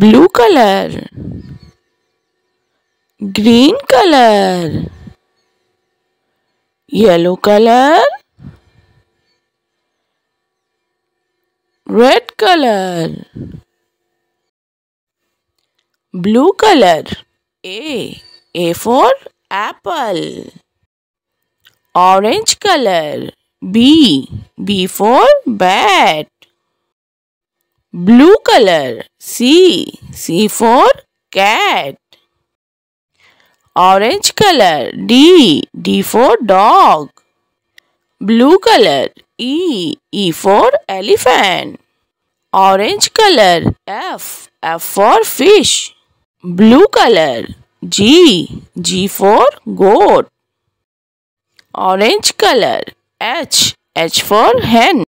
Blue colour, green colour, yellow colour, red colour, blue colour, A A for apple orange colour, B B for bat blue color. C. C for cat. Orange color. D. D for dog. Blue color. E. E for elephant. Orange color. F. F for fish. Blue color. G. G for goat. Orange color. H. H for hen